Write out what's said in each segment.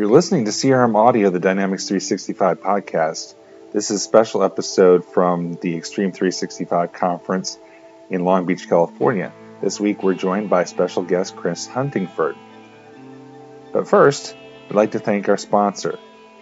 You're listening to CRM Audio, the Dynamics 365 podcast. This is a special episode from the Extreme 365 conference in Long Beach, California. This week we're joined by special guest Chris Huntingford. But first, we'd like to thank our sponsor,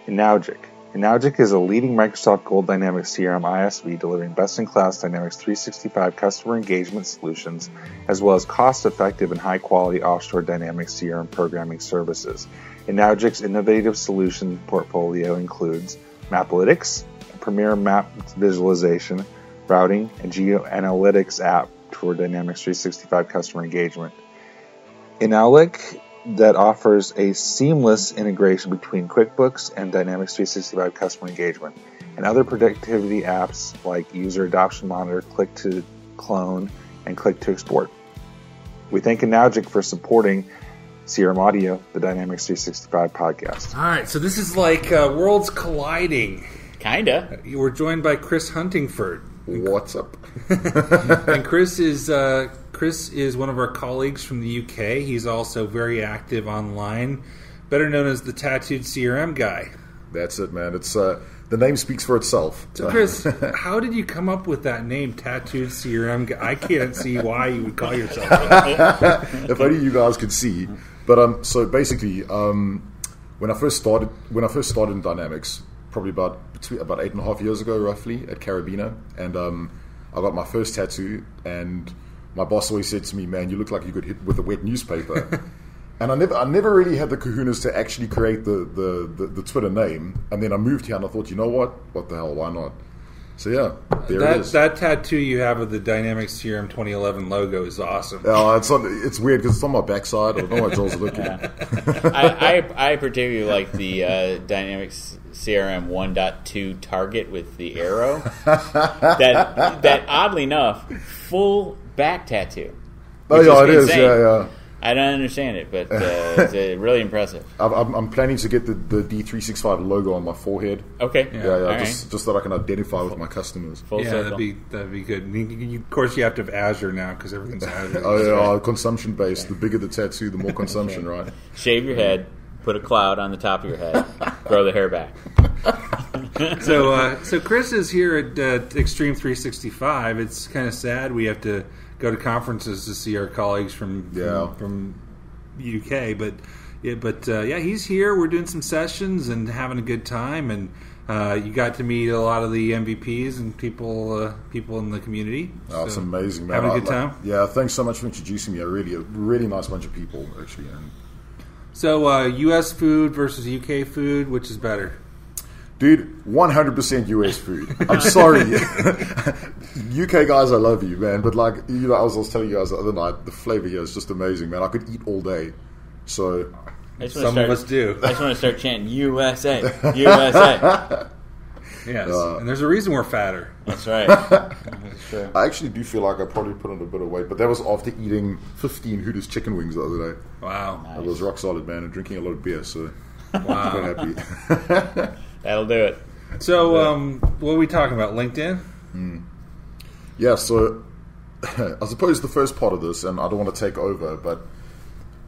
Inogic. Inogic is a leading Microsoft Gold Dynamics CRM ISV delivering best-in-class Dynamics 365 customer engagement solutions, as well as cost-effective and high-quality offshore Dynamics CRM programming services. Inogic's innovative solution portfolio includes Maplytics, a premier map visualization, routing, and geoanalytics app for Dynamics 365 customer engagement. Inogic that offers a seamless integration between QuickBooks and Dynamics 365 customer engagement and other productivity apps like User Adoption Monitor, Click to Clone, and Click to Export. We thank Inogic for supporting CRM Audio, the Dynamics 365 podcast. All right, so this is like uh, worlds colliding. Kinda. We're joined by Chris Huntingford. What's up? and Chris is uh, Chris is one of our colleagues from the UK. He's also very active online, better known as the tattooed CRM guy. That's it, man. It's uh, the name speaks for itself. So, Chris, how did you come up with that name, tattooed CRM guy? I can't see why you would call yourself. that. if only you guys could see. But um, so basically, um, when I first started, when I first started in Dynamics, probably about about eight and a half years ago, roughly at Carabina, and um, I got my first tattoo, and my boss always said to me, "Man, you look like you could hit with a wet newspaper." and I never, I never really had the kahunas to actually create the, the, the, the, Twitter name. And then I moved here, and I thought, you know what? What the hell? Why not? So yeah, there that, it is. That tattoo you have of the Dynamics CRM 2011 logo is awesome. Oh, it's on, it's weird because it's on my backside. I don't know why Joel's looking. Yeah. I, I, I particularly like the uh, Dynamics CRM 1.2 target with the arrow. that that oddly enough, full back tattoo. Oh yeah, it is. Yeah, yeah. I don't understand it, but uh, it's uh, really impressive. I'm, I'm, planning to get the, the D365 logo on my forehead. Okay. Yeah, yeah, yeah just, right. just so I can identify with my customers. Full yeah, circle. that'd be that'd be good. You, you, of course, you have to have Azure now because everything's Azure. oh yeah, right. consumption based. The bigger the tattoo, the more consumption, right? Shave your head, put a cloud on the top of your head, grow the hair back. so, uh, so Chris is here at uh, Extreme 365. It's kind of sad we have to go to conferences to see our colleagues from yeah. from, from UK. But yeah, but uh, yeah, he's here. We're doing some sessions and having a good time, and uh, you got to meet a lot of the MVPs and people uh, people in the community. Oh, it's amazing, man. Having a good time. yeah, thanks so much for introducing me. A really, a really nice bunch of people, actually. And so, U.S. Uh, food versus UK food, which is better? Dude, 100% US food. I'm sorry. UK guys, I love you, man. But like, you know, I was, I was telling you guys the other night, the flavor here is just amazing, man. I could eat all day. So, some start, of us do. I just want to start chanting USA, USA. yes, uh, and there's a reason we're fatter. That's right. That's I actually do feel like I probably put on a bit of weight, but that was after eating 15 Hooters chicken wings the other day. Wow, nice. I was rock solid, man, and drinking a lot of beer. So, wow, happy. That'll do it. So, um, what are we talking about? LinkedIn? Mm. Yeah, so I suppose the first part of this, and I don't want to take over, but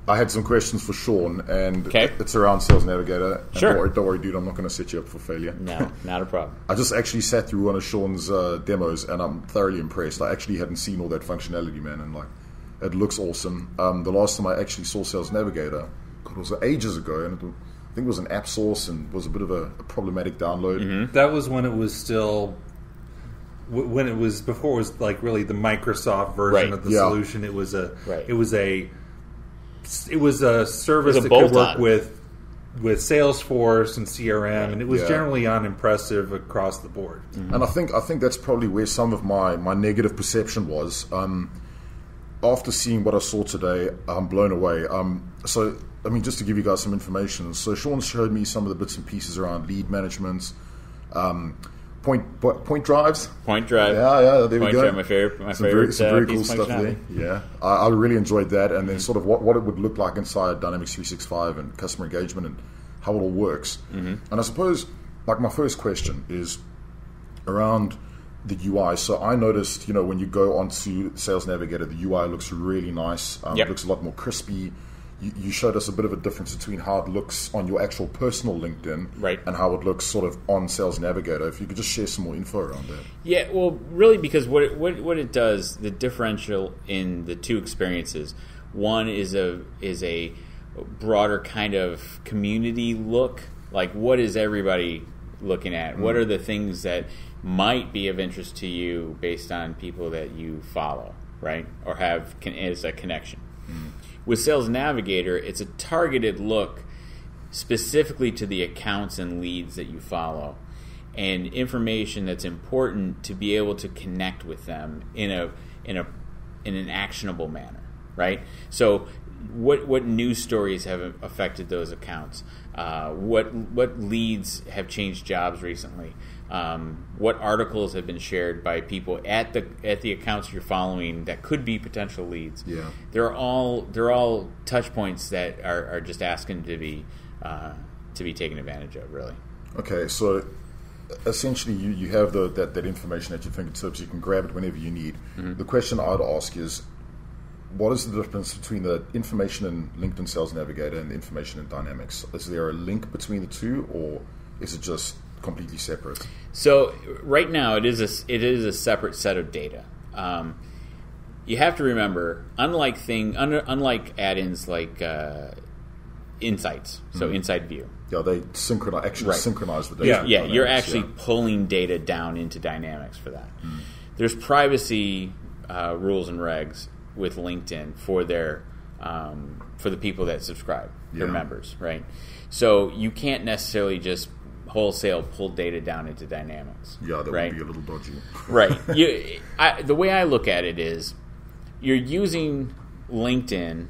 I had some questions for Shawn, and okay. it's around Sales Navigator. Sure. Don't worry, don't worry, dude, I'm not going to set you up for failure. No, not a problem. I just actually sat through one of Shawn's uh, demos, and I'm thoroughly impressed. I actually hadn't seen all that functionality, man, and like, it looks awesome. Um, the last time I actually saw Sales Navigator, God, it was ages ago, and it, I think it was an AppSource and was a bit of a, a problematic download. Mm-hmm. That was when it was still when it was before it was like really the Microsoft version right. of the yeah. solution. It was a right. it was a it was a service was a that could work on. with with Salesforce and CRM, right. and it was yeah. generally unimpressive across the board. Mm-hmm. And I think I think that's probably where some of my my negative perception was. Um, after seeing what I saw today, I'm blown away. Um, so I mean, just to give you guys some information. So Shawn showed me some of the bits and pieces around lead management, um, point point drives. Point drive. Yeah, yeah. There point we go. Drive, my favorite, my some favorite. Very, some very uh, cool stuff there. Yeah, I, I, really enjoyed that, and then sort of what, what it would look like inside Dynamics 365 and customer engagement and how it all works. Mm-hmm. And I suppose, like my first question is around the UI. So I noticed, you know, when you go onto Sales Navigator, the UI looks really nice. Um, yep. It looks a lot more crispy you, you showed us a bit of a difference between how it looks on your actual personal LinkedIn Right. and how it looks sort of on Sales Navigator. If you could just share some more info around that. Yeah, well, really, because what it, what what it does, the differential in the two experiences, one is a is a broader kind of community look. Like, what is everybody looking at? What mm. are the things that might be of interest to you based on people that you follow, right, or have as a connection? Mm. With Sales Navigator, it's a targeted look specifically to the accounts and leads that you follow and information that's important to be able to connect with them in a in a in an actionable manner right? So what what news stories have affected those accounts? Uh, what what leads have changed jobs recently um, what articles have been shared by people at the at the accounts you're following that could be potential leads Yeah. they're all they're all touch points that are, are just asking to be uh, to be taken advantage of really Okay, so essentially you, you have the, that, that information at your fingertips. You can grab it whenever you need. The question I'd ask is, what is the difference between the information in LinkedIn Sales Navigator and the information in Dynamics? Is there a link between the two, or is it just completely separate? So right now it is a it is a separate set of data. Um, you have to remember, unlike thing un, unlike add-ins like uh, Insights, so InsideView. Yeah, they synchronize actually Right. synchronize the data. Yeah, Yeah, you're actually yeah. pulling data down into Dynamics for that. There's privacy uh, rules and regs with LinkedIn for their um, for the people that subscribe, their Yeah. members, right? So you can't necessarily just wholesale pull data down into Dynamics. Yeah, that right? would be a little dodgy. right. You, I, the way I look at it is, you're using LinkedIn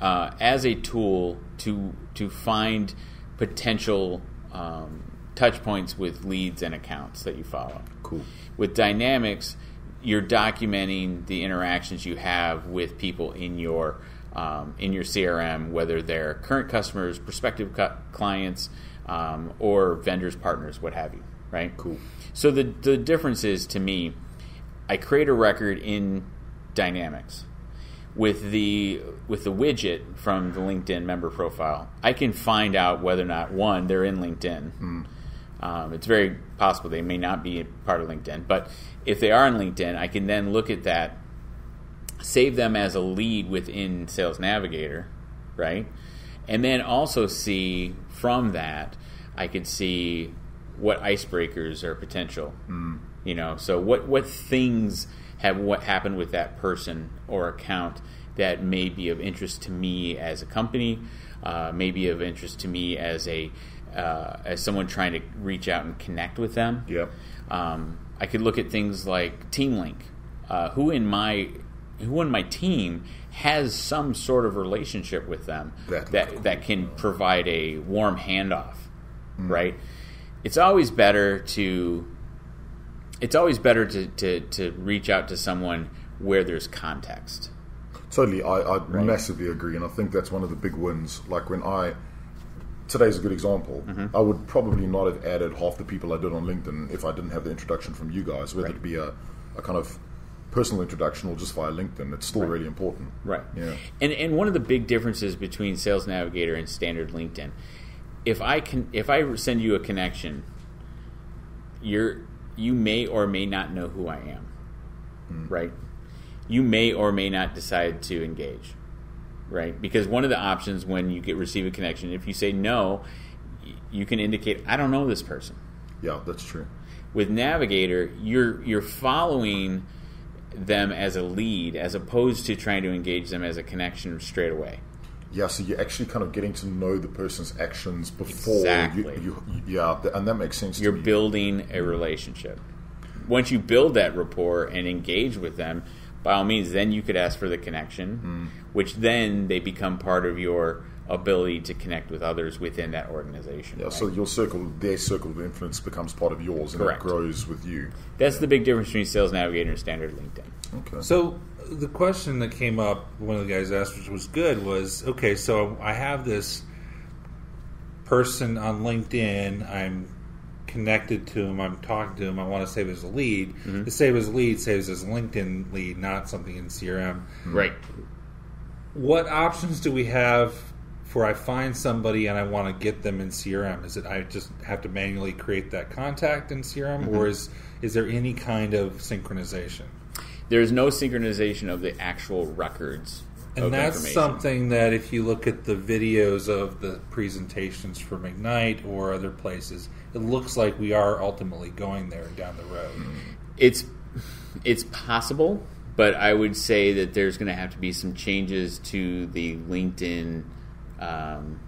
uh, as a tool to to find potential um, touch points with leads and accounts that you follow. Cool. With Dynamics, you're documenting the interactions you have with people in your um, in your CRM, whether they're current customers, prospective cu- clients, um, or vendors, partners, what have you. Right. Cool. So the the difference is to me, I create a record in Dynamics with the with the widget from the LinkedIn member profile. I can find out whether or not one they're in LinkedIn. Um, it's very possible they may not be part of LinkedIn, but if they are in LinkedIn, I can then look at that, save them as a lead within Sales Navigator, right? And then also see from that, I could see what icebreakers are potential. You know, so what what things have what happened with that person or account that may be of interest to me as a company, uh, may be of interest to me as a uh, as someone trying to reach out and connect with them. Yep. Um, I could look at things like Team Link. Uh, who in my who in my team has some sort of relationship with them That that that, can provide a warm handoff, right? It's always better to it's always better to, to, to reach out to someone where there's context. Totally, I, I massively agree, and I think that's one of the big wins. Like when I, today's a good example. Mm-hmm. I would probably not have added half the people I did on LinkedIn if I didn't have the introduction from you guys, whether Right. it be a, a kind of personal introduction or just via LinkedIn. It's still really important. Right. Yeah. And and one of the big differences between Sales Navigator and standard LinkedIn, if I can if I send you a connection, you're you may or may not know who I am. Mm. Right? You may or may not decide to engage. Right? Because one of the options when you get receive a connection, if you say no, you can indicate I don't know this person Yeah, that's true. with Navigator, you're you're following them as a lead as opposed to trying to engage them as a connection straight away. Yeah, so you're actually kind of getting to know the person's actions before Exactly. you, you, yeah, and that makes sense. You're building a relationship. Once you build that rapport and engage with them, by all means, then you could ask for the connection, mm. which then they become part of your ability to connect with others within that organization. Yeah, right? so your circle, their circle of influence becomes part of yours, and Correct. it grows with you. That's the big difference between Sales Navigator and standard LinkedIn. Okay. So the question that came up, one of the guys asked, which was good, was okay. So I have this person on LinkedIn. I'm connected to him. I'm talking to him. I want to save as a lead. Mm-hmm. To save as a lead saves as a LinkedIn lead, not something in CRM. Right. What options do we have for I find somebody and I want to get them in CRM? Is it I just have to manually create that contact in CRM, Mm-hmm. or is is there any kind of synchronization? There's no synchronization of the actual records. And that's something that if you look at the videos of the presentations from Ignite or other places, it looks like we are ultimately going there down the road. It's it's possible, but I would say that there's going to have to be some changes to the LinkedIn um,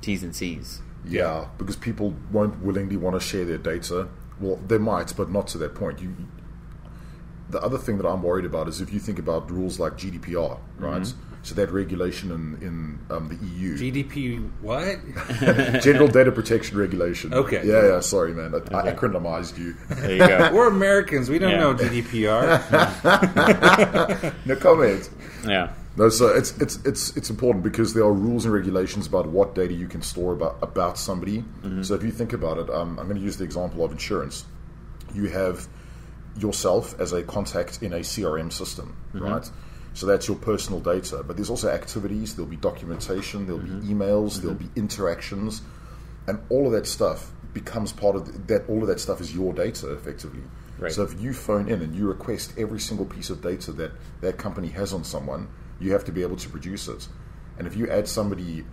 T's and C's. Yeah, because people won't willingly want to share their data. Well, they might, but not to that point. You, the other thing that I'm worried about is if you think about rules like GDPR, right? Mm-hmm. So that regulation in, in um, the EU, GDP, what? General Data Protection Regulation. Okay. Yeah, yeah. Sorry, man. I, I acronymized you. There you go. We're Americans. We don't Yeah. know GDPR. No comment. yeah. No, so it's it's it's it's important because there are rules and regulations about what data you can store about about somebody. Mm-hmm. So if you think about it, um, I'm going to use the example of insurance. You have yourself as a contact in a CRM system, mm-hmm. right? So that's your personal data. But there's also activities. There'll be documentation. There'll be mm-hmm. emails. There'll be interactions, and all of that stuff becomes part of the, that. All of that stuff is your data, effectively. Right. So if you phone in and you request every single piece of data that that company has on someone, you have to be able to produce it. And if you add somebody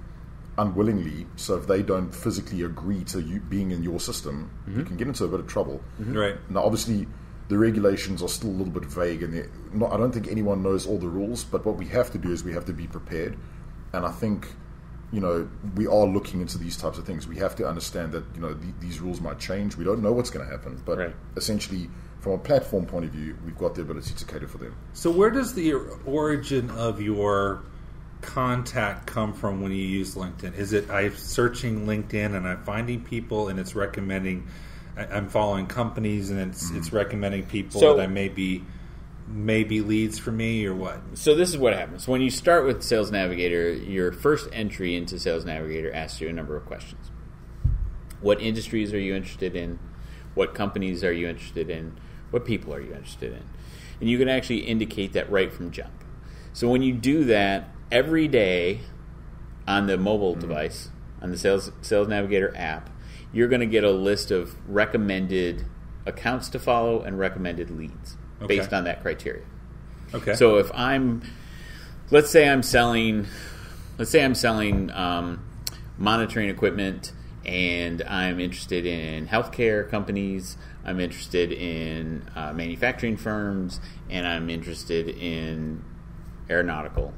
unwillingly, so if they don't physically agree to you being in your system, you mm-hmm. can get into a bit of trouble. Mm-hmm. right. Now, obviously, the regulations are still a little bit vague, and not, I don't think anyone knows all the rules. But what we have to do is we have to be prepared, and I think. You know, we are looking into these types of things. We have to understand that you know the, these rules might change. We don't know what's going to happen, but Right. essentially, from a platform point of view, we've got the ability to cater for them. So, where does the origin of your contact come from when you use LinkedIn? Is it I'm searching LinkedIn and I'm finding people and it's recommending? I- I'm following companies and it's mm-hmm. it's recommending people So- that I may be maybe leads for me or what? So this is what happens when you start with Sales Navigator. Your first entry into Sales Navigator asks you a number of questions. What industries are you interested in? What companies are you interested in? What people are you interested in? And you can actually indicate that right from jump. So when you do that every day on the mobile device, on the Sales Sales Navigator app, you're going to get a list of recommended accounts to follow and recommended leads Okay. based on that criteria. Okay. So if I'm, let's say I'm selling, let's say I'm selling um, monitoring equipment, and I'm interested in healthcare companies. I'm interested in uh, manufacturing firms, and I'm interested in aeronautical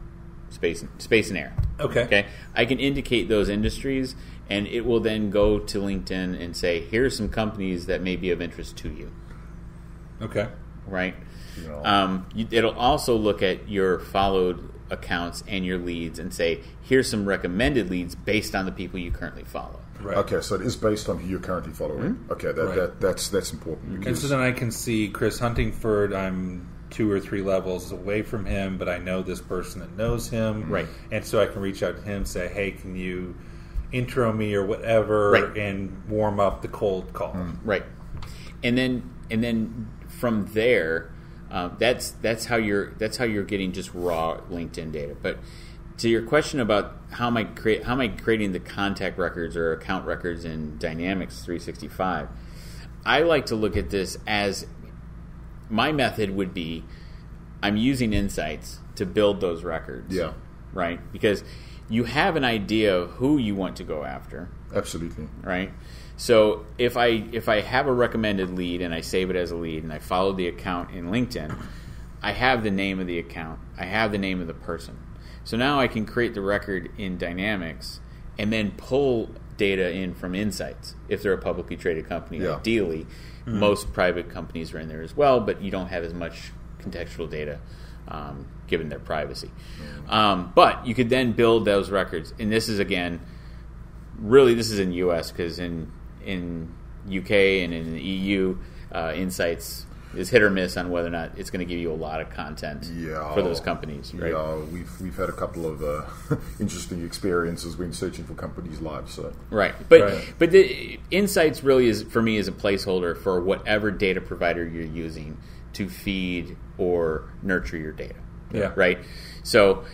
space, space and air. Okay. Okay. I can indicate those industries, and it will then go to LinkedIn and say, "Here are some companies that may be of interest to you." okay. right? You know. Um, it'll also look at your followed accounts and your leads and say, here's some recommended leads based on the people you currently follow. Right. Okay, so it is based on who you're currently following. Okay, that, Right. that that's that's important And so then I can see Chris Huntingford. I'm two or three levels away from him, but I know this person that knows him. Right. And so I can reach out to him, say, "Hey, can you intro me or whatever, Right. and warm up the cold call?" Right. And then and then from there, uh, that's that's how you're that's how you're getting just raw LinkedIn data. But to your question about how am I create how am I creating the contact records or account records in Dynamics 365, I like to look at this as my method would be I'm using insights to build those records. Yeah. Right? Because you have an idea of who you want to go after absolutely. right? So if I if I have a recommended lead and I save it as a lead and I follow the account in LinkedIn, I have the name of the account. I have the name of the person. So now I can create the record in Dynamics and then pull data in from Insights if they're a publicly traded company. Yeah. Ideally, most private companies are in there as well, but you don't have as much contextual data um, given their privacy. Um, but you could then build those records, and this is again really this is in U.S. because in in UK and in the EU, uh, Insights is hit or miss on whether or not it's going to give you a lot of content Yeah. for those companies. Right? Yeah, we've we've had a couple of uh, interesting experiences when searching for companies live. So Right, but Right. but the insights really is for me is a placeholder for whatever data provider you're using to feed or nurture your data. Yeah. Right. So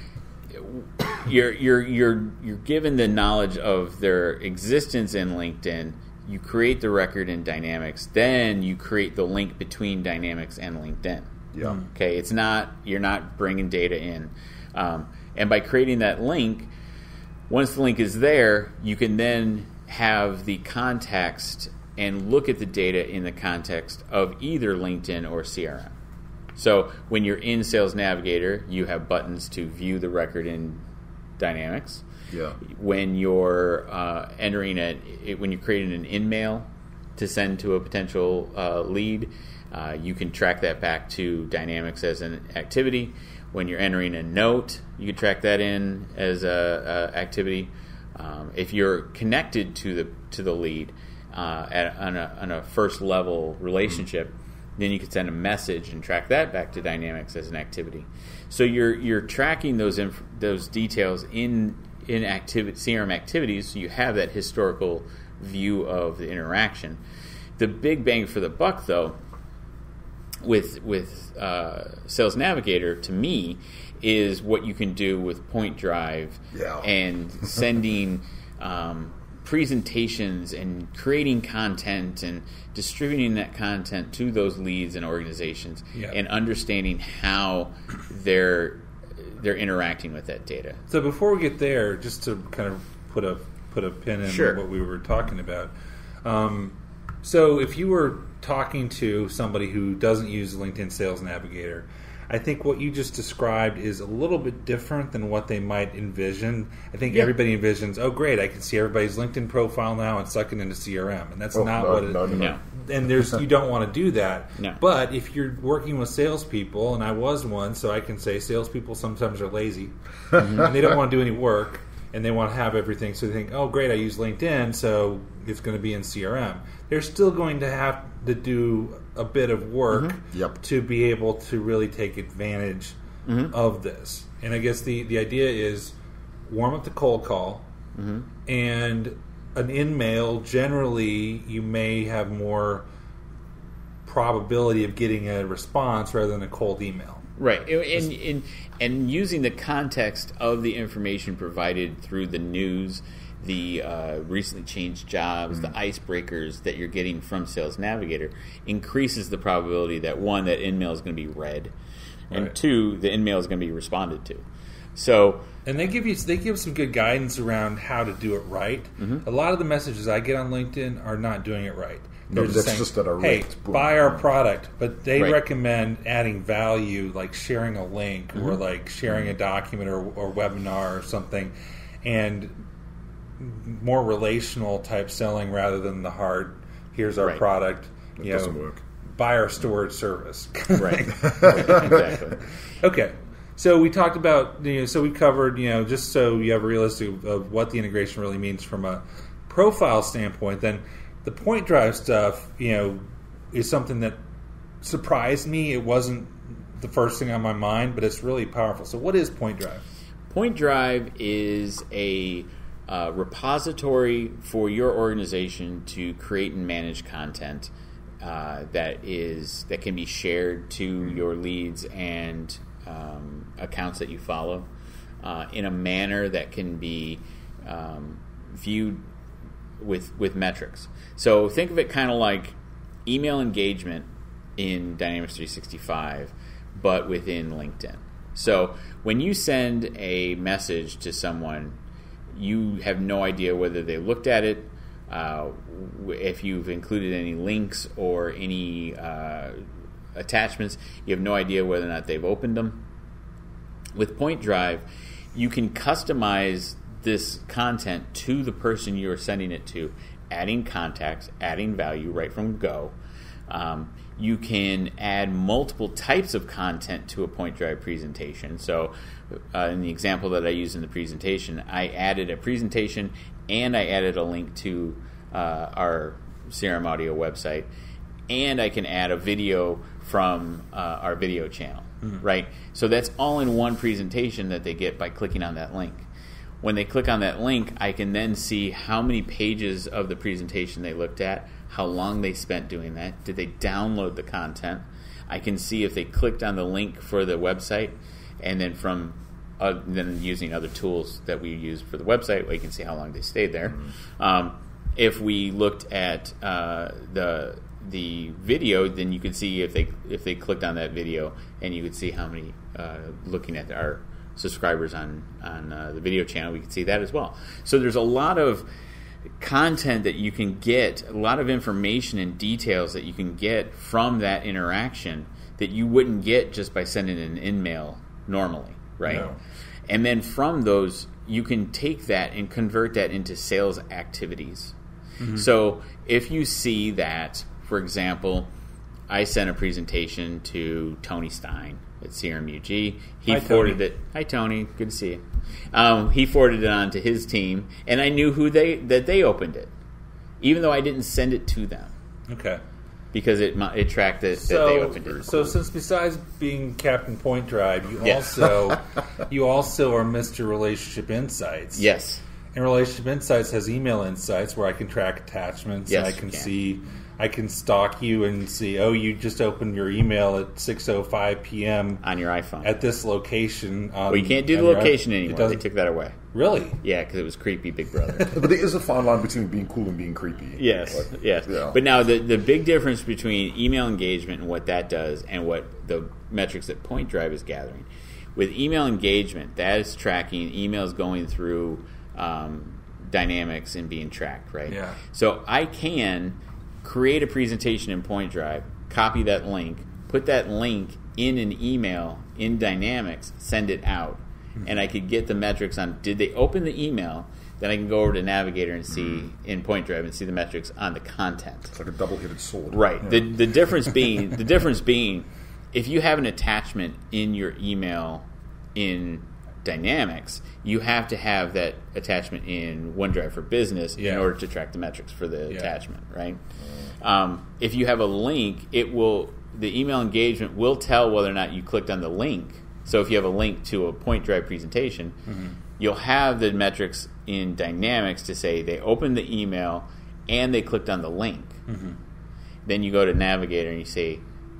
you're you're you're you're given the knowledge of their existence in LinkedIn. You create the record in Dynamics, then you create the link between Dynamics and LinkedIn. Yeah. Okay, it's not you're not bringing data in, um, and by creating that link, once the link is there, you can then have the context and look at the data in the context of either LinkedIn or CRM. So when you're in Sales Navigator, you have buttons to view the record in Dynamics. Yeah. When you're uh, entering it, when you're creating an in-mail to send to a potential uh, lead, uh, you can track that back to Dynamics as an activity. When you're entering a note, you can track that in as a, a activity. Um, if you're connected to the to the lead uh, at, on, a, on a first level relationship, mm-hmm. then you can send a message and track that back to Dynamics as an activity. So you're you're tracking those inf- those details in in activity CRM activities. You have that historical view of the interaction. The big bang for the buck, though, with with uh, Sales Navigator to me is what you can do with Point Drive yeah. and sending um, presentations and creating content and distributing that content to those leads and organizations yeah. and understanding how they're they're interacting with that data. So before we get there, just to kind of put a put a pin in sure. what we were talking about. Um, so if you were talking to somebody who doesn't use LinkedIn Sales Navigator, I think what you just described is a little bit different than what they might envision. I think Yeah. everybody envisions, oh, great, I can see everybody's LinkedIn profile now and suck it into CRM, and that's Oh, not no, what it. no, no, no. No. And there's you don't want to do that. No. But if you're working with salespeople, and I was one, so I can say salespeople sometimes are lazy Mm-hmm. and they don't want to do any work and they want to have everything so they think oh great i use linkedin so it's going to be in crm they're still going to have to do a bit of work Mm-hmm. Yep. to be able to really take advantage Mm-hmm. of this and i guess the, the idea is warm up the cold call Mm-hmm. and an in mail generally you may have more probability of getting a response rather than a cold email Right, and, and and using the context of the information provided through the news, the uh, recently changed jobs, the icebreakers that you're getting from Sales Navigator increases the probability that one that in-mail is going to be read, and Right. two the in-mail is going to be responded to. So And they give you they give some good guidance around how to do it right. Mm-hmm. A lot of the messages I get on LinkedIn are not doing it right. No, They're that's just that I hey, rate. Boom. buy our product, but they Right. recommend adding value, like sharing a link or Mm-hmm. like sharing a document or, or webinar or something, and more relational type selling rather than the hard. Here's our Right. product. It you doesn't know, work. Buy our storage service. right, exactly. Okay. So we talked about, you know, so we covered, you know, just so you have a realistic of, of what the integration really means from a profile standpoint, then the point drive stuff, you know, is something that surprised me. It wasn't the first thing on my mind, but it's really powerful. So what is point drive? Point Drive is a uh, repository for your organization to create and manage content uh, that is that can be shared to your leads and um, accounts that you follow uh, in a manner that can be um, viewed with with metrics. So think of it kind of like email engagement in Dynamics 365, but within LinkedIn. So when you send a message to someone, you have no idea whether they looked at it, uh, if you've included any links or any uh, attachments. You have no idea whether or not they've opened them. With Point Drive, you can customize this content to the person you are sending it to, adding contacts, adding value right from Go. Um, you can add multiple types of content to a Point Drive presentation. So, uh, in the example that I used in the presentation, I added a presentation and I added a link to uh, our CRM Audio website, and I can add a video from uh, our video channel, right? So that's all in one presentation that they get by clicking on that link. When they click on that link, I can then see how many pages of the presentation they looked at, how long they spent doing that, did they download the content. I can see if they clicked on the link for the website, and then from uh, then using other tools that we use for the website, you can see how long they stayed there. Um, if we looked at uh, the the video, then you could see if they if they clicked on that video, and you could see how many uh, looking at our subscribers on on uh, the video channel. We could see that as well. So there's a lot of content that you can get, a lot of information and details that you can get from that interaction that you wouldn't get just by sending an email normally, right? No. And then from those, you can take that and convert that into sales activities. Mm-hmm. So if you see that, for example, I sent a presentation to Tony Stein at CRMUG. He Hi, forwarded Tony. it. Hi, Tony. Good to see you. Um, he forwarded it on to his team, and I knew who they that they opened it, even though I didn't send it to them Okay. because it it tracked that, that they opened it. so since besides being Captain Point Drive, you Yes. also you also are Mr. Relationship Insights. yes, And Relationship Insights has email insights where I can track attachments Yes, and I can can. see I can stalk you and see oh you just opened your email at 6:05 p.m. on your iPhone. at this location. Um, well, you can't do the on your- location it anymore. They took that away. really? Yeah, because it was creepy, Big Brother. But there is a fine line between being cool and being creepy. Yes, Like, yes. yeah. But now the the big difference between email engagement and what that does, and what the metrics that Point Drive is gathering, with email engagement, that is tracking emails going through um, Dynamics and being tracked, right? Yeah. So I can create a presentation in Point Drive, copy that link, put that link in an email in Dynamics, send it out, hmm. and I could get the metrics on did they open the email. Then I can go over to Navigator and see hmm. in Point Drive and see the metrics on the content. It's like a double-headed sword. Right. Yeah. The the difference being the difference being if you have an attachment in your email in Dynamics, you have to have that attachment in OneDrive for Business Yeah. in order to track the metrics for the Yeah. attachment, right? Mm-hmm. Um, if you have a link, it will the email engagement will tell whether or not you clicked on the link. So if you have a link to a Point Drive presentation, mm-hmm. you'll have the metrics in Dynamics to say they opened the email and they clicked on the link mm-hmm. then you go to Navigator and you see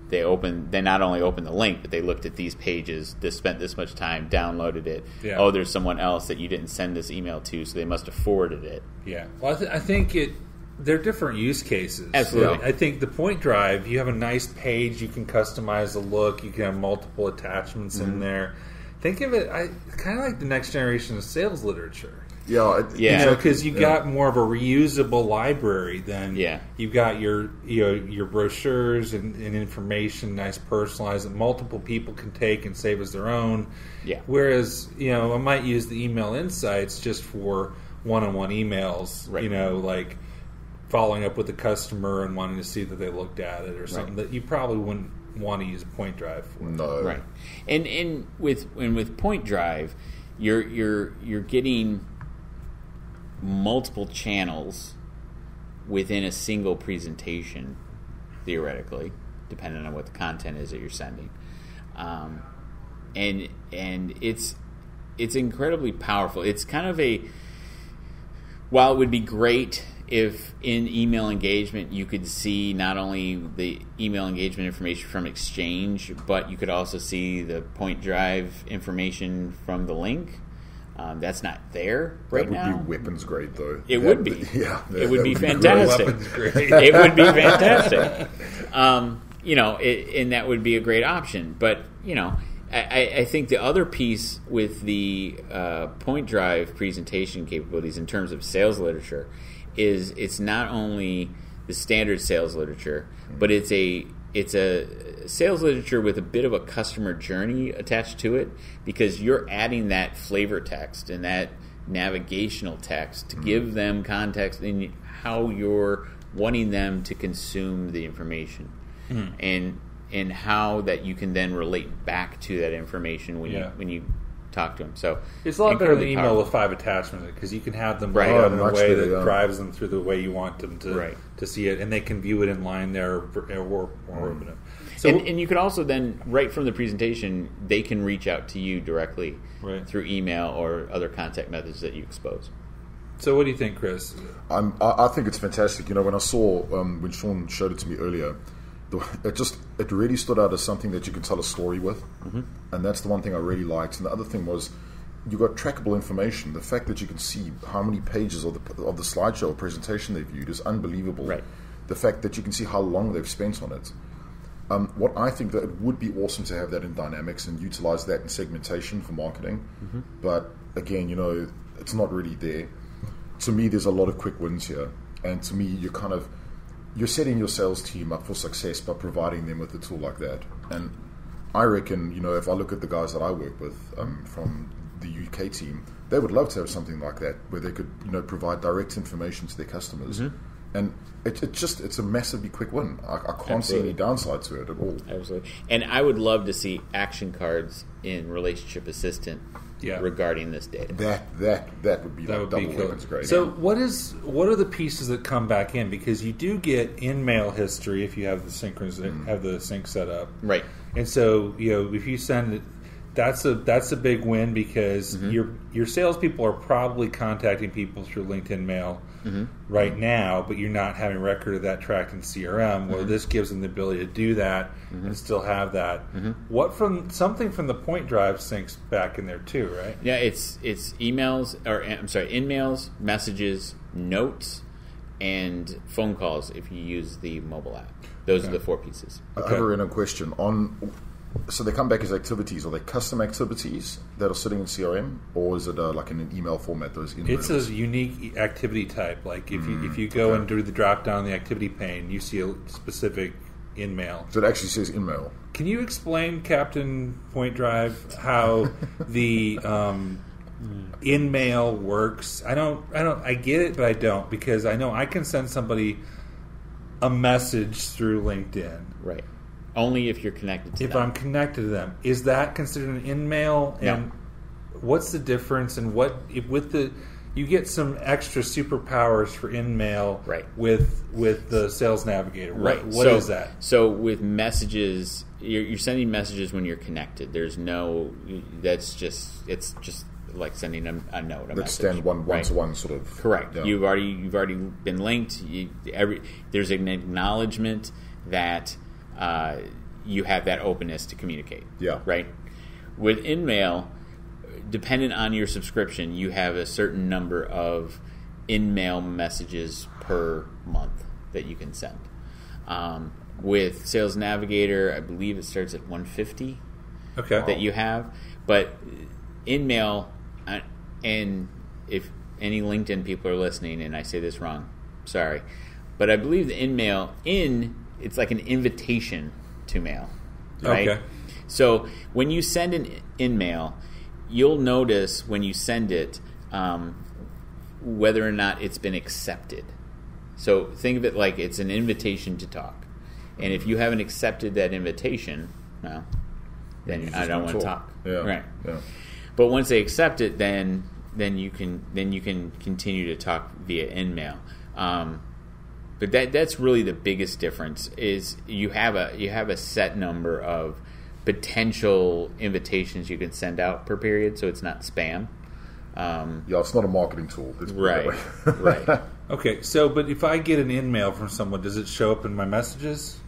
they open. They not only opened the link, but they looked at these pages. They spent this much time, downloaded it. Yeah. Oh, there's someone else that you didn't send this email to, so they must have forwarded it. Yeah. Well, I, th- I think it. They're different use cases. Absolutely. I think the Point Drive, you have a nice page. You can customize the look. You can have multiple attachments Mm-hmm. in there. Think of it, I kind of like the next generation of sales literature. Yeah, it- Yeah. You know, because you Yeah. got more of a reusable library than Yeah. you've got your you know your brochures and, and information, nice personalized that multiple people can take and save as their own. Yeah. Whereas you know I might use the email insights just for one-on-one emails. Right. You know, like following up with the customer and wanting to see that they looked at it or something that you probably wouldn't want to use a point drive for. no. Right. And and with and with Point Drive, you're you're you're getting multiple channels within a single presentation, theoretically, depending on what the content is that you're sending. Um, and and it's it's incredibly powerful. It's kind of a while it would be great if in email engagement you could see not only the email engagement information from Exchange, but you could also see the Point Drive information from the link. Um, that's not there right that would now. be weapons grade, though. It That would be. Yeah, It would be fantastic. It would be fantastic. Um, you know, it, and that would be a great option. But you know, I, I- I think the other piece with the uh, Point Drive presentation capabilities in terms of sales literature is it's not only the standard sales literature, but it's a it's a sales literature with a bit of a customer journey attached to it because you're adding that flavor text and that navigational text to give mm-hmm. them context in how you're wanting them to consume the information mm-hmm. and and how that you can then relate back to that information when Yeah. you when you talk to them. So It's a lot better than email powerful. with five attachments because you can have them Right. laid out in a way that yeah. drives them through the way you want them to Right. to see it, and they can view it in line there or, or, or open it. So and, and you could also then right from the presentation they can reach out to you directly Right. through email or other contact methods that you expose. so what do you think, Chris? I'm, I, I think it's fantastic. You know, when I saw um, when Shawn showed it to me earlier, the, it just it really stood out as something that you can tell a story with, Mm-hmm. and that's the one thing I really liked. And the other thing was you got trackable information. The fact that you can see how many pages of the of the slideshow or presentation they viewed is unbelievable. Right. The fact that you can see how long they've spent on it. Um, what I think that it would be awesome to have that in Dynamics and utilize that in segmentation for marketing, Mm-hmm. but again, you know, it's not really there. To me, there's a lot of quick wins here, and to me, you're kind of you're setting your sales team up for success by providing them with a tool like that. And I reckon, you know, if I look at the guys that I work with um, from the UK team, they would love to have something like that where they could, you know, provide direct information to their customers. And it, it just it's a massively quick win. I, I can't see any Absolutely. downside to it at all. Absolutely. And I would love to see action cards in Relationship Assistant Yeah. regarding this data. That that that would be That like would double be cool. great. So, what is what are the pieces that come back in? Because you do get in mail history if you have the synchronous mm-hmm. have the sync set up, Right. And so, you know, if you send it, that's a that's a big win because mm-hmm. your your salespeople are probably contacting people through LinkedIn Mail Mm-hmm. right now, but you're not having record of that tracked in CRM. Well, mm-hmm. this gives them the ability to do that mm-hmm. and still have that. What from something from the point drive syncs back in there too, right? Yeah, it's it's emails or eh, I'm sorry, in-mails, messages, notes, and phone calls if you use the mobile app. Those are the four pieces. I have a random question on. So they come back as activities. Are they custom activities that are sitting in CRM, or is it uh, like in an email format? Those? It's a unique activity type. Like if you if you go and do the drop down the activity pane, you see a specific in mail. so it actually says in mail. Can you explain, Captain Point Drive, how the um, in mail works? I don't, I don't, I get it, but I don't because I know I can send somebody a message through LinkedIn Right. Only if you're connected to them. if them. I'm connected to them. Is that considered an in mail? No. And what's the difference? And what if with the you get some extra superpowers for in mail Right. with with the sales navigator. What, Right. What so, is that? So with messages, you're, you're sending messages when you're connected. There's no. That's just. It's just like sending a, a note. A That message. stand one one Right. to one sort of. Correct. Yeah. You've already you've already been linked. You, every there's an acknowledgement that uh, you have that openness to communicate. Yeah. Right. With InMail, dependent on your subscription, you have a certain number of InMail messages per month that you can send. Um, with Sales Navigator, I believe it starts at 150 Okay. that you have. But in mail, uh, and if any LinkedIn people are listening, and I say this wrong, sorry, but I believe the in mail in it's like an invitation to mail, right? Okay. So when you send an in mail, you'll notice when you send it um, whether or not it's been accepted. So think of it like it's an invitation to talk, and if you haven't accepted that invitation, well, then I don't want to talk. Yeah. Right. Yeah. But once they accept it, then then you can then you can continue to talk via InMail. Um, but that that's really the biggest difference is you have a you have a set number of potential invitations you can send out per period, so it's not spam. Um, Yeah, it's not a marketing tool. Let's put it that right, right. Okay. So, but if I get an in mail from someone, does it show up in my messages?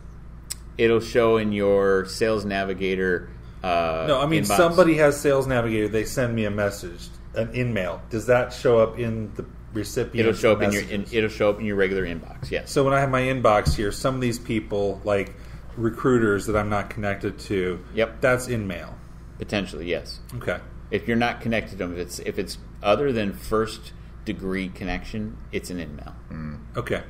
It'll show in your Sales Navigator. Uh, No, I mean inbox. somebody has Sales Navigator. They send me a message, an in mail. Does that show up in the recipient? It'll show up in your in, it'll show up in your regular inbox. Yes. So when I have my inbox here, some of these people, like recruiters that I'm not connected to, Yep. that's in mail. Potentially, yes. Okay. If you're not connected to them, if it's if it's other than first degree connection, it's an InMail. Mm. Okay.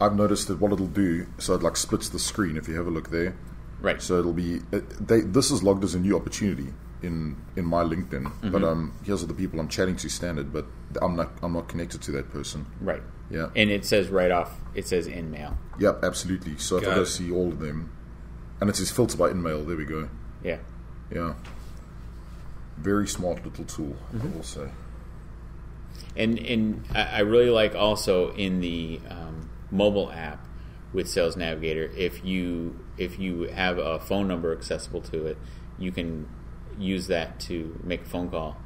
I've noticed that what it'll do, so it like splits the screen. If you have a look there, Right. So it'll be they, this is logged as a new opportunity in in my LinkedIn. Mm-hmm. But um, here's the people I'm chatting to standard, but I'm not I'm not connected to that person. right. Yeah. And it says right off. It says InMail. Yep, absolutely. So if I go it. see all of them, and it says filter by email. There we go. Yeah. Yeah. Very smart little tool, Mm-hmm. I will say. And and I I really like also in the um, mobile app with Sales Navigator, if you if you have a phone number accessible to it, you can use that to make a phone call,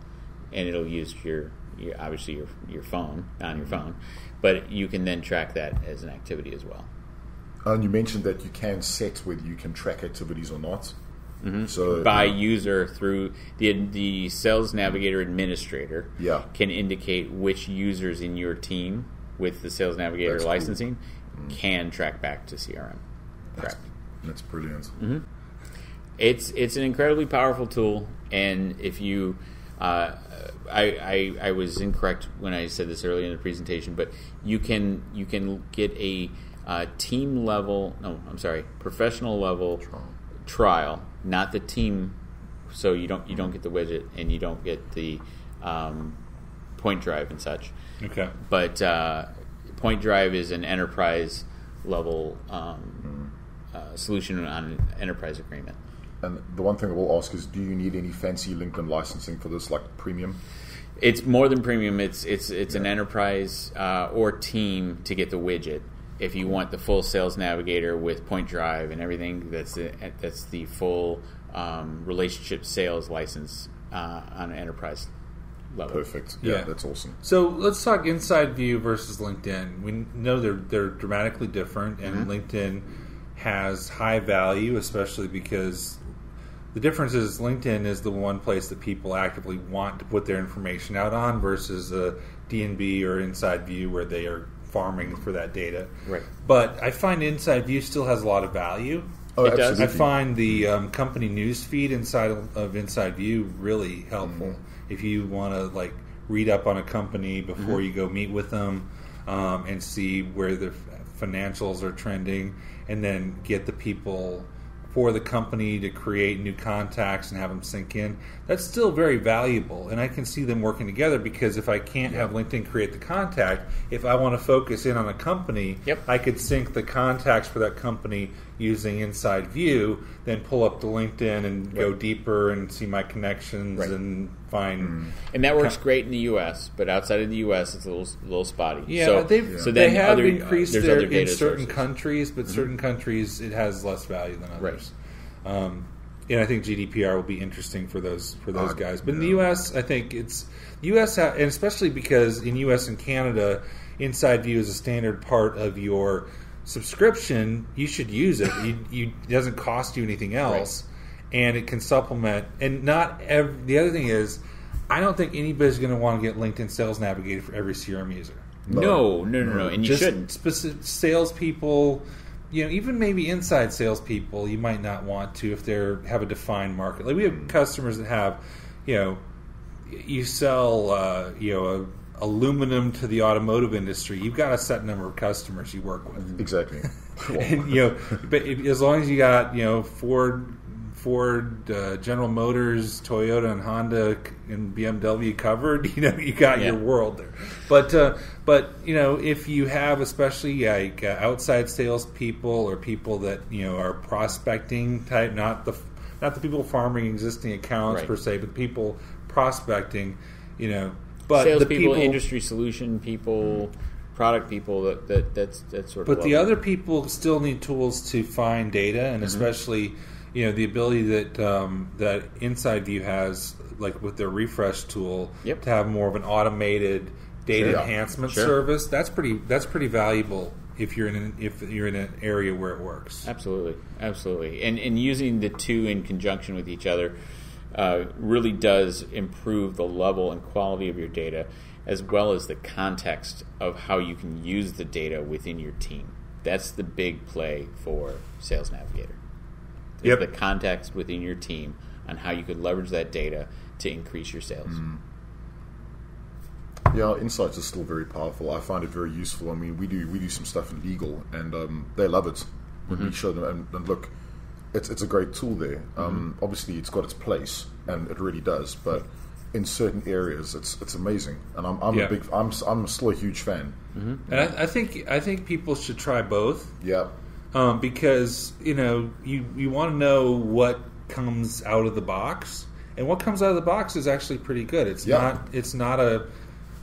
and it'll use your, your obviously your your phone on your phone, but you can then track that as an activity as well. And you mentioned that you can set whether you can track activities or not. Mm-hmm. So by uh, user through the the Sales Navigator administrator Yeah. can indicate which users in your team with the Sales Navigator That's cool. licensing mm. can track back to CRM. Correct. that's brilliant. Mm-hmm. It's it's an incredibly powerful tool, and if you, uh, I, I I was incorrect when I said this earlier in the presentation, but you can you can get a uh, team level. No, I'm sorry, professional level trial, not the team. So you don't you don't get the widget and you don't get the um, PointDrive and such. Okay. But uh, PointDrive is an enterprise level um, uh, solution on an enterprise agreement. And the one thing I will ask is, do you need any fancy LinkedIn licensing for this, like premium? It's more than premium. It's it's it's an enterprise uh, or team to get the widget. If you want the full Sales Navigator with PointDrive and everything, that's the that's the full um, relationship sales license uh, on an enterprise level. Perfect. Yeah, Yeah. that's awesome. So let's talk InsideView versus LinkedIn. We know they're they're dramatically different, and LinkedIn has high value, especially because the difference is LinkedIn is the one place that people actively want to put their information out on versus a DNB or InsideView where they are farming for that data. Right. But I find InsideView still has a lot of value. Oh, It does. I find the um, company news feed inside of, InsideView really helpful. If you want to like read up on a company before you go meet with them um, and see where their financials are trending, and then get the people for the company to create new contacts and have them sync in. That's still very valuable, and I can see them working together because if I can't have LinkedIn create the contact, if I want to focus in on a company, Yep. I could sync the contacts for that company using InsideView, then pull up the LinkedIn and go deeper and see my connections Right. and find. And that works great in the U.S., but outside of the U.S., it's a little, a little spotty. Yeah, so, they've so they have other, uh, increased there's their in certain sources. countries, but certain countries it has less value than Right. others. Um, and I think GDPR will be interesting for those for those Uh, guys. But in the. U.S., I think it's U.S. Ha- and especially because in U.S. and Canada, InsideView is a standard part of your subscription. You should use it. You, you, it doesn't cost you anything else, and it can supplement. And not ev- the other thing is, I don't think anybody's going to want to get LinkedIn Sales Navigator for every CRM user No, no, no, no, and you just shouldn't. Specific salespeople, you know, even maybe inside salespeople, you might not want to if they're have a defined market. Like we have customers that have, you know, you sell, uh, you know, a, aluminum to the automotive industry. You've got a set number of customers you work with, Exactly. and you know, but if, as long as you got, you know, Ford. Ford, uh, General Motors, Toyota, and Honda, and BMW covered. You know, you got Yeah. your world there. But uh, but you know, if you have especially like uh, outside salespeople or people that you know are prospecting type, not the not the people farming existing accounts Right. per se, but people prospecting. You know, but Sales the people, people, industry solution people, product people. That, that that's that's sort of. But the level. other people still need tools to find data, and especially you know the ability that um, that InsideView has, like with their refresh tool, Yep. to have more of an automated data Sure. enhancement Sure. service. That's pretty. That's pretty valuable if you're in an, if you're in an area where it works. Absolutely, absolutely, and and using the two in conjunction with each other uh, really does improve the level and quality of your data, as well as the context of how you can use the data within your team. That's the big play for Sales Navigator. Is Yep. the context within your team on how you could leverage that data to increase your sales. Yeah, insights is still very powerful. I find it very useful. I mean, we do we do some stuff in legal, and um, they love it when we show them. And, and look, it's it's a great tool there. Um, Obviously, it's got its place, and it really does. But in certain areas, it's it's amazing. And I'm, I'm Yeah. a big I'm I'm still a huge fan. And I, I think I think people should try both. Yeah, um, because you know you you want to know what comes out of the box, and what comes out of the box is actually pretty good. It's Yeah. not it's not a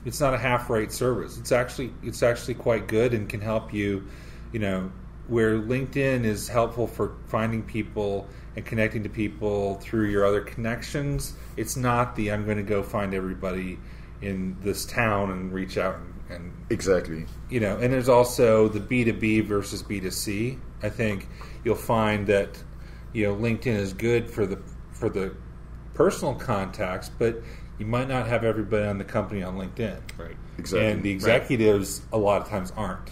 it's not a half rate service. It's actually it's actually quite good and can help you, you know, where LinkedIn is helpful for finding people and connecting to people through your other connections. It's not the I'm going to go find everybody in this town and reach out and and Exactly. you know, and there's also the B two B versus B two C. I think you'll find that you know LinkedIn is good for the for the personal contacts, but you might not have everybody on the company on LinkedIn. Right. Exactly. And the executives a lot of times aren't.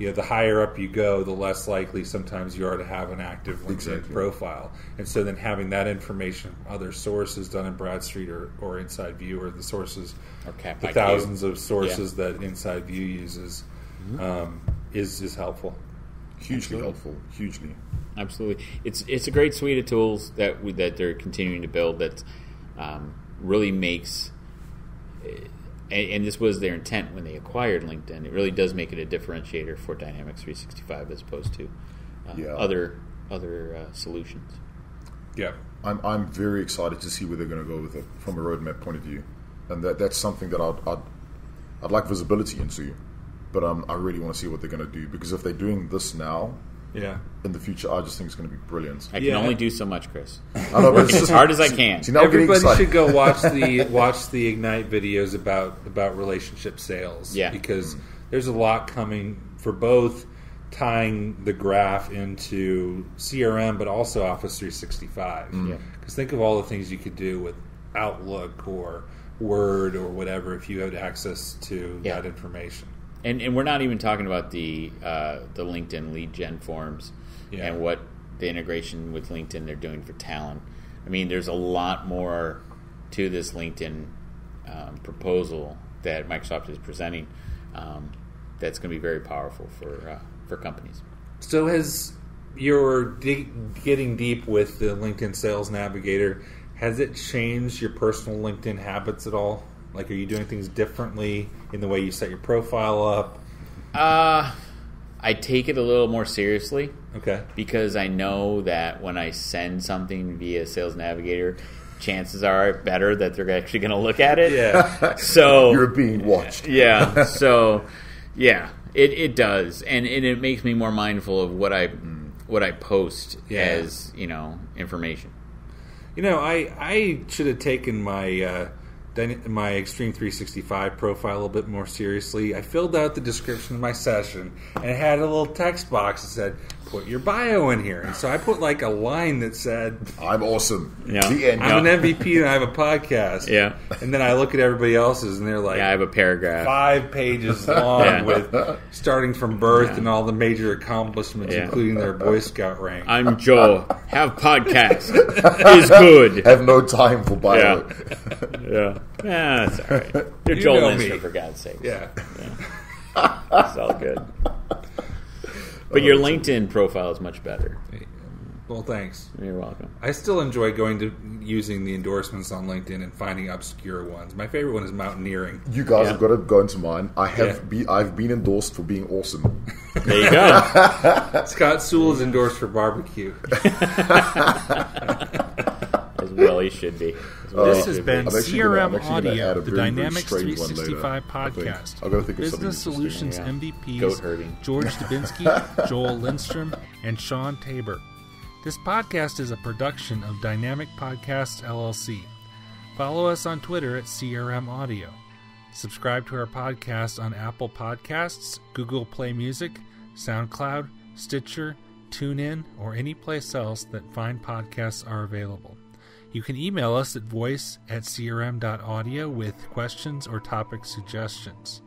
You know, the higher up you go, the less likely sometimes you are to have an active LinkedIn Exactly. profile. And so then having that information from other sources Dun and Bradstreet or, or InsideView or the sources, Or the IQ. thousands of sources that InsideView uses um, is, is helpful. Hugely helpful. Hugely. Absolutely, it's it's a great suite of tools that we, that they're continuing to build that um, really makes. And, and this was their intent when they acquired LinkedIn. It really does make it a differentiator for Dynamics 365 as opposed to uh, Yeah. other other uh, solutions. Yeah. I'm I'm very excited to see where they're going to go with it from a roadmap point of view, and that that's something that I'd I'd, I'd like visibility into, but um, I really want to see what they're going to do because if they're doing this now, Yeah. in the future, I just think it's going to be brilliant. I can Yeah. only do so much, Chris. I know, but it's as hard as I can. See, now Everybody should go watch the watch the Ignite videos about about relationship sales. Yeah. because there's a lot coming for both tying the graph into CRM, but also Office 365. Yeah. Because think of all the things you could do with Outlook or Word or whatever if you had access to Yeah. that information. And and we're not even talking about the uh, the LinkedIn lead gen forms Yeah. and what the integration with LinkedIn they're doing for talent. I mean, there's a lot more to this LinkedIn um, proposal that Microsoft is presenting. Um, that's going to be very powerful for uh, for companies. So has your dig- getting deep with the LinkedIn Sales Navigator has it changed your personal LinkedIn habits at all? Like, are you doing things differently in the way you set your profile up? Uh, I take it a little more seriously. Okay. because I know that when I send something via Sales Navigator, chances are better that they're actually going to look at it. Yeah. So You're being watched. yeah. So yeah, it, it does, and, and it makes me more mindful of what I what I post Yeah. as you know information. You know, I I should have taken my uh, dyna- my Extreme365 profile a little bit more seriously. I filled out the description of my session and it had a little text box that said, "Put your bio in here." And so I put like a line that said, I'm awesome. Yeah. The end. I'm an MVP and I have a podcast. Yeah. And then I look at everybody else's and they're like Yeah, I have a paragraph. five pages long Yeah. with starting from birth Yeah. and all the major accomplishments, Yeah. including their Boy Scout rank. I'm Joe. Have podcast is good. Have no time for bio. Yeah, yeah, that's all right. You're You Joel know Lindstrom, me. for God's sake. yeah. It's all good. But your LinkedIn profile is much better. Well, thanks. You're welcome. I still enjoy going to using the endorsements on LinkedIn and finding obscure ones. My favorite one is mountaineering. You guys Yeah. have got to go into mine. I have Yeah. be I've been endorsed for being awesome. There you go. Scott Sewell is endorsed for barbecue. As well he should be. As well This he has should been I'm actually gonna- I'm CRM actually gonna Audio, add a the very, very Dynamics strange one 365 later, I think. podcast. I've got to think of something Business interesting. Solutions Yeah. MVPs Goat herding. George Dubinsky, Joel Lindstrom, and Shawn Tabor. This podcast is a production of Dynamic Podcasts LLC. Follow us on Twitter at CRM Audio. Subscribe to our podcast on Apple Podcasts, Google Play Music, SoundCloud, Stitcher, TuneIn, or any place else that fine podcasts are available. You can email us at voice at crm.audio with questions or topic suggestions.